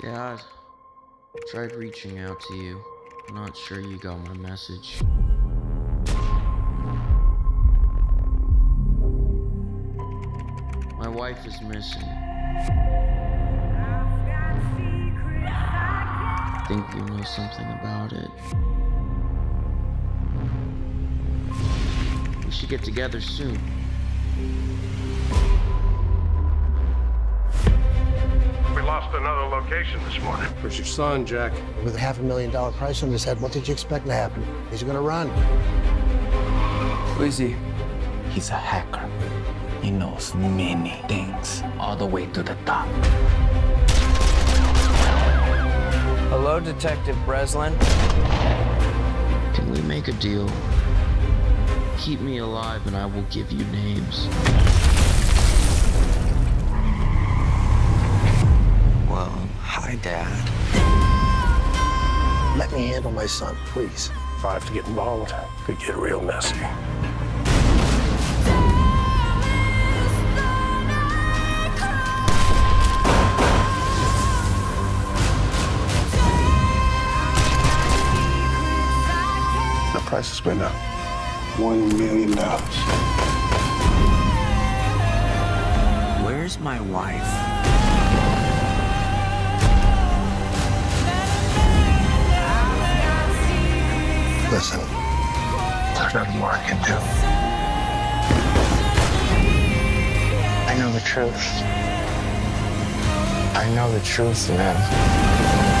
Dad, tried reaching out to you. Not sure you got my message. My wife is missing. Think you know something about it. We should get together soon. We lost another location this morning. Where's your son, Jack? With a half a million dollar price on his head, what did you expect to happen? He's gonna run. Who is he? He's a hacker. He knows many things, all the way to the top. Hello, Detective Breslin. Can we make a deal? Keep me alive and I will give you names. Hi, Dad. Let me handle my son, please. If I have to get involved, it could get real messy. The price is went up. One million dollars. Where's my wife? Listen, there's nothing more I can do. I know the truth. I know the truth, man.